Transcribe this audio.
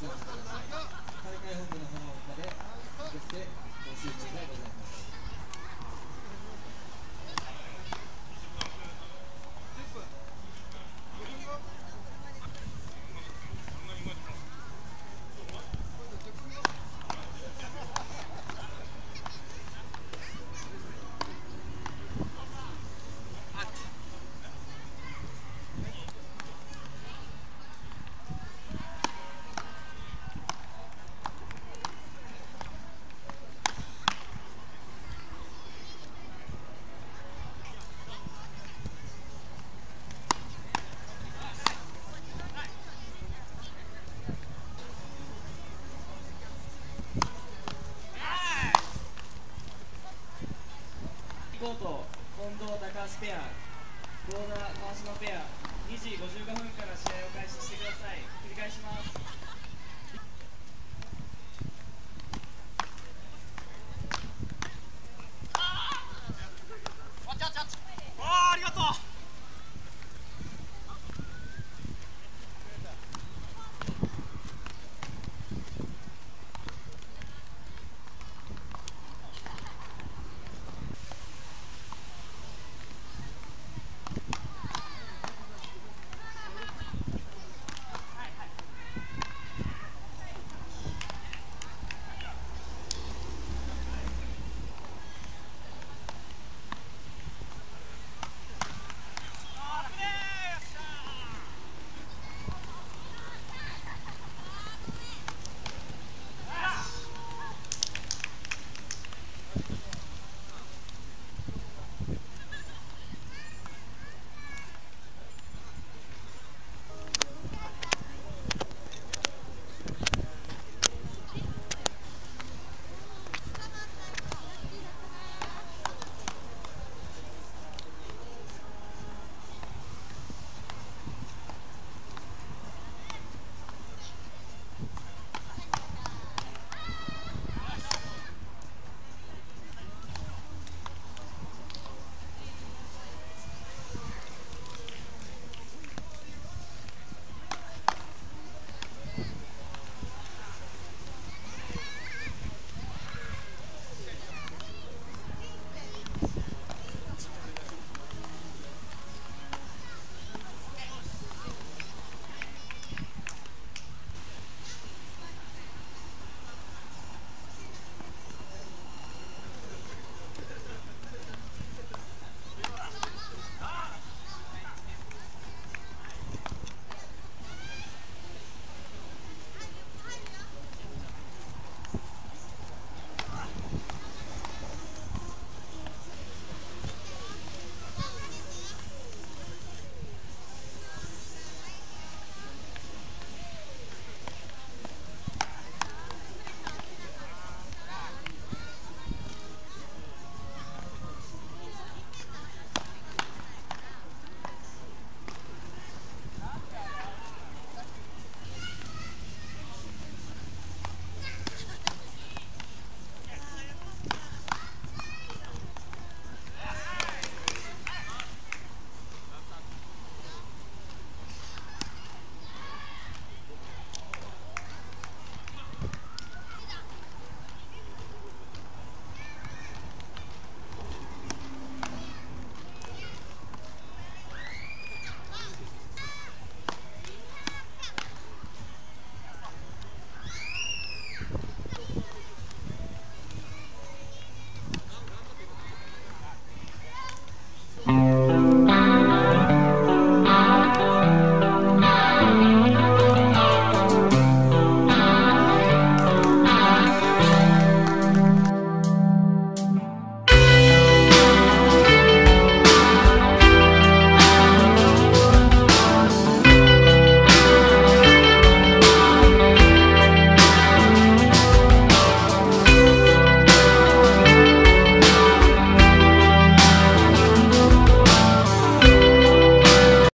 大会本部の方の丘で、そして